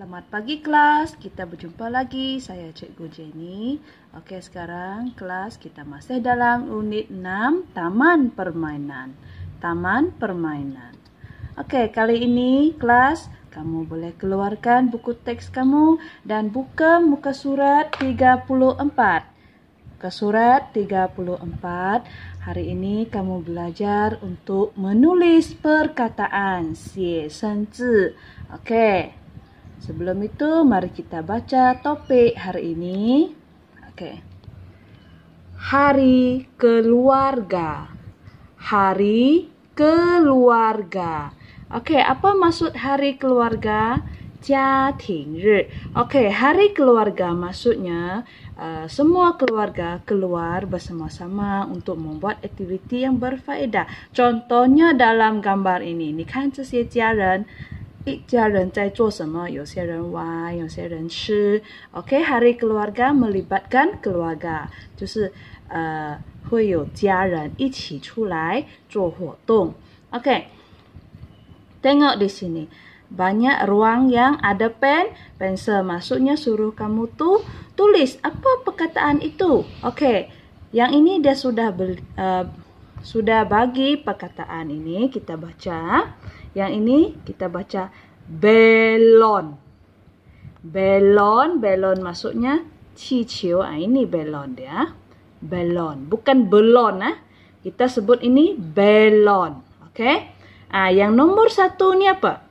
Selamat pagi kelas. Kita berjumpa lagi. Saya Cikgu Jenny. Okey, sekarang kelas kita masih dalam unit 6 Taman Permainan. Taman Permainan. Okey, kali ini kelas kamu boleh keluarkan buku teks kamu dan buka muka surat 34. Muka surat 34. Hari ini kamu belajar untuk menulis perkataan. Xie shen zi. Okey. Sebelum itu, mari kita baca topik hari ini. Okey. Hari keluarga. Hari keluarga. Okey, apa maksud hari keluarga? Jia Ting Ri. Okey, hari keluarga maksudnya uh, semua keluarga keluar bersama-sama untuk membuat aktiviti yang berfaedah. Contohnya dalam gambar ini, ni kan 这些家人 一家人在做什么？有些人玩，有些人吃。OK，hari keluarga melibatkan keluarga，就是呃会有家人一起出来做活动。OK，tengok di sini banyak ruang yang ada pen, pensel. Maksudnya suruh kamu tu tulis apa perkataan itu. OK, yang ini dia sudah ber, uh, sudah bagi perkataan ini kita baca. Yang ini kita baca belon. Belon, belon maksudnya ciciu. Ah ini belon dia. Belon, bukan belon ah. Kita sebut ini belon. Okey? Ah yang nombor satu ni apa?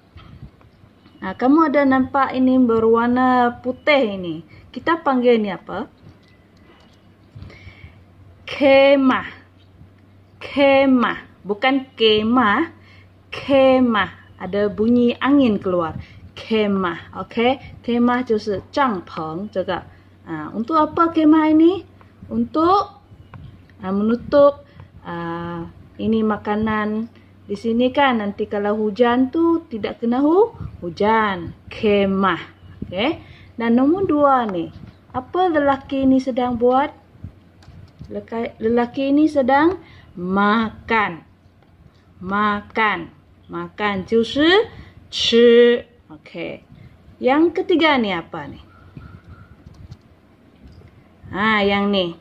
Ah kamu ada nampak ini berwarna putih ini. Kita panggil ni apa? Kemah. Kemah, bukan kemah kemah ada bunyi angin keluar kemah okey kemah 就是帐篷这个啊 untuk apa kemah ini untuk uh, menutup uh, ini makanan di sini kan nanti kalau hujan tu tidak kena hu hujan kemah okey dan nombor dua ni apa lelaki ini sedang buat lelaki ini sedang makan. Makan. Makan justru, ci oke okay. yang ketiga nih apa nih? Ah yang nih.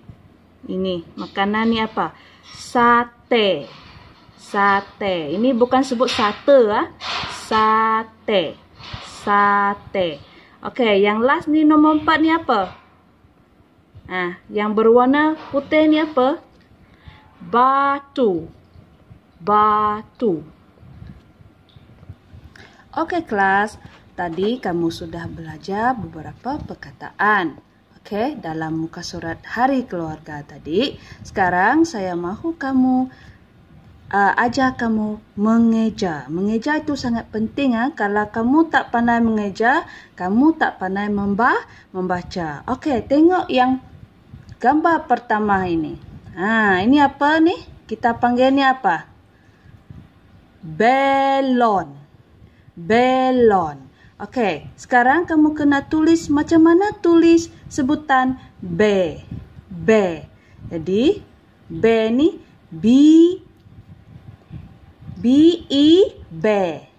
Ini makanan nih apa? Sate. Sate. Ini bukan sebut sate ah. Sate. Sate. Oke okay, yang last nih nomor empat nih apa? Ah yang berwarna putih nih apa? Batu. Batu. Okey kelas, tadi kamu sudah belajar beberapa perkataan. Okey, dalam muka surat hari keluarga tadi. Sekarang saya mahu kamu uh, ajar kamu mengeja. Mengeja itu sangat penting ah. Kalau kamu tak pandai mengeja, kamu tak pandai memba membaca. Okey, tengok yang gambar pertama ini. Ha, ini apa ni? Kita panggil ni apa? Belon belon. Okey, sekarang kamu kena tulis macam mana tulis sebutan B. B. Jadi, B ni B B E B.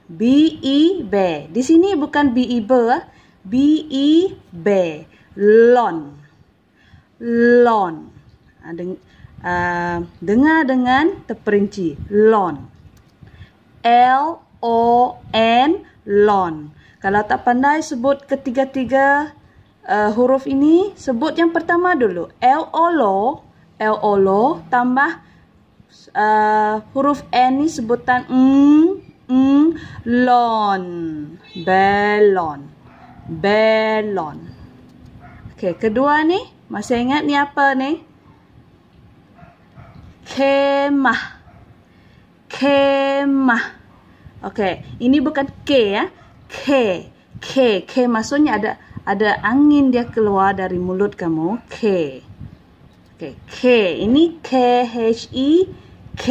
B E B. Di sini bukan B E B, ah. B E B. Lon. Lon. Ah, ah, dengar dengan terperinci. Lon. L O N lon. Kalau tak pandai sebut ketiga-tiga uh, huruf ini, sebut yang pertama dulu. L O lo, L O lo tambah uh, huruf N ni sebutan ng, ng, lon. Belon. Belon. Okey, kedua ni, masih ingat ni apa ni? Kemah. Kemah. Okey, ini bukan K ya. K. K. K maksudnya ada ada angin dia keluar dari mulut kamu. K. Okey, K. Ini K H I K.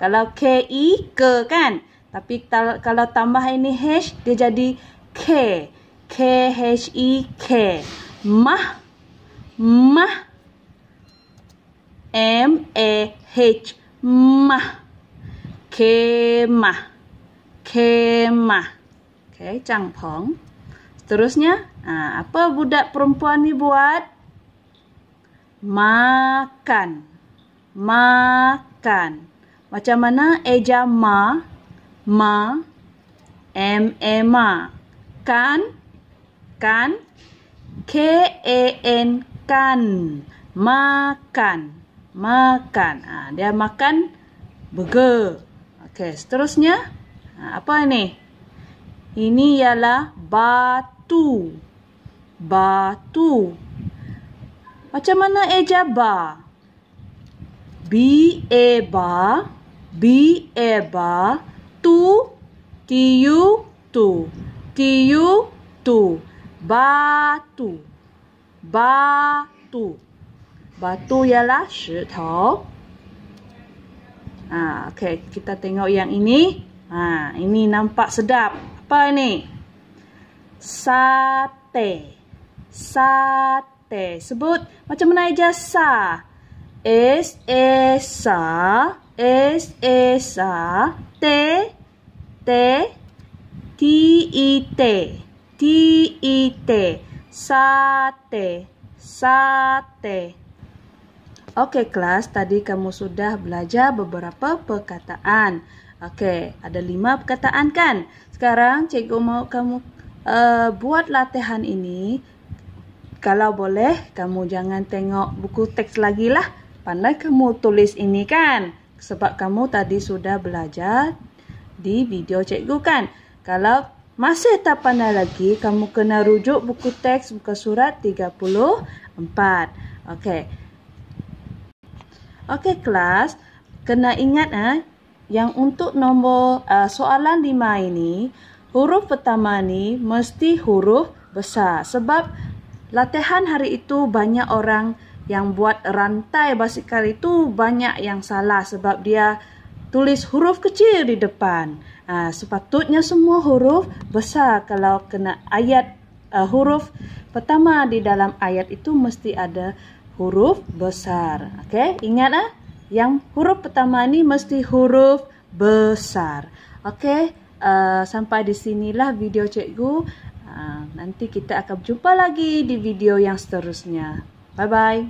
Kalau K I ke kan? Tapi kalau tambah ini H dia jadi K. K H I K. Mah. Mah. M A H. Kemah kemah okey 帐篷 Seterusnya, ha, apa budak perempuan ni buat? Makan. Makan. Macam mana eja ma? Ma. M e ma. Kan? Kan? K a n kan. Makan. Makan. Ha, dia makan burger. Okey, seterusnya. Ha, apa ini? Ini ialah batu. Batu. Macam mana eja ba? B A ba. B A ba. Tu. T U tu. T U tu. Batu. Batu. Batu ialah 石头. Ha, okay, kita tengok yang ini. Ha, ini nampak sedap. Apa ini? Sate. Sate. Sebut macam mana aja sa? S E sa. S E sa. T T T I T. T I T. Sate. Sate. Okey kelas, tadi kamu sudah belajar beberapa perkataan. Okey, ada lima perkataan kan? Sekarang cikgu mau kamu uh, buat latihan ini. Kalau boleh, kamu jangan tengok buku teks lagi lah. Pandai kamu tulis ini kan? Sebab kamu tadi sudah belajar di video cikgu kan? Kalau masih tak pandai lagi, kamu kena rujuk buku teks buku surat 34. Okey. Okey kelas, kena ingat eh yang untuk nombor uh, soalan lima ini huruf pertama ni mesti huruf besar sebab latihan hari itu banyak orang yang buat rantai basikal itu banyak yang salah sebab dia tulis huruf kecil di depan. Uh, sepatutnya semua huruf besar kalau kena ayat uh, huruf pertama di dalam ayat itu mesti ada huruf besar. Okey, ingat ah, yang huruf pertama ni mesti huruf besar. Okey, uh, sampai di sinilah video cikgu. Uh, nanti kita akan jumpa lagi di video yang seterusnya. Bye bye.